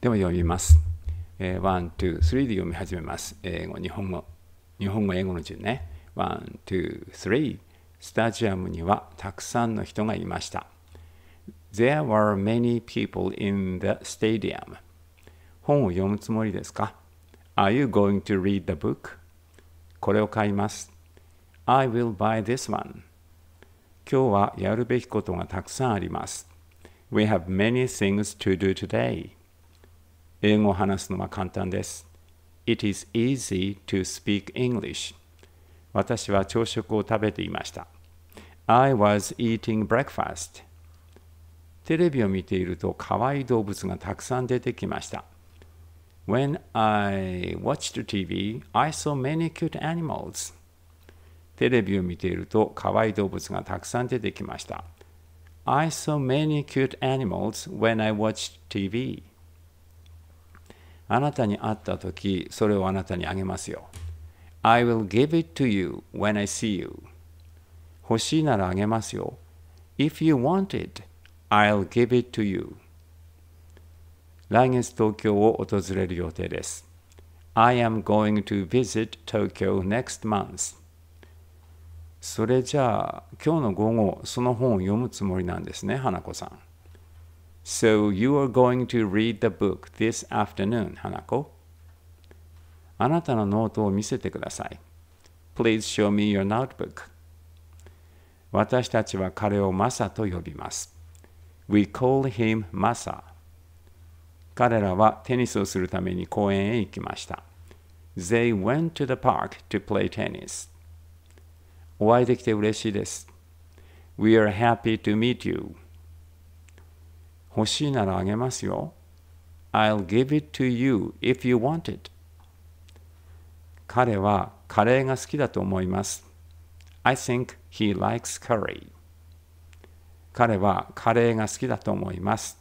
では読みます。えー、1、2、3で読み始めます。英語、日本語、日本語、英語の順ね。1、2、3。スタジアムにはたくさんの人がいました。There were many people in the stadium. 本を読むつもりですか ?Are you going to read the book? これを買います。I will buy this one. 今日はやるべきことがたくさんあります。We have many things to do today. 英語を話すのは簡単です。It is easy to speak English. 私は朝食を食べていました。I was eating breakfast. テレビを見ていると可愛い動物がたくさん出てきました。When I watched TV, I saw many cute animals. テレビを見ていると可愛い動物がたくさん出てきました。I saw many cute animals when I watched TV. あなたに会ったとき、それをあなたにあげますよ。I will give it to you when I see you. 欲しいならあげますよ。If you want it, I'll give it to you. 来月東京を訪れる予定です。I am going to visit Tokyo next month. それじゃあ、今日の午後、その本を読むつもりなんですね、花子さん。So you are going to read the book this afternoon, 花子。あなたのノートを見せてください。Please show me your notebook. 私たちは彼をマサと呼びます。We call him Masa. 彼らはテニスをするために公園へ行きました。They went to the park to play tennis. お会いできて嬉しいです。We are happy to meet you. 欲しいならあげますよ。I'll give it to you if you want it. 彼はカレーが好きだと思います。I think he likes curry. 彼はカレーが好きだと思います。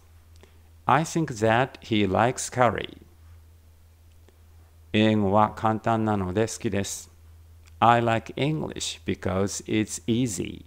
I think that he likes curry. 英語は簡単なので好きです。I like English because it's easy.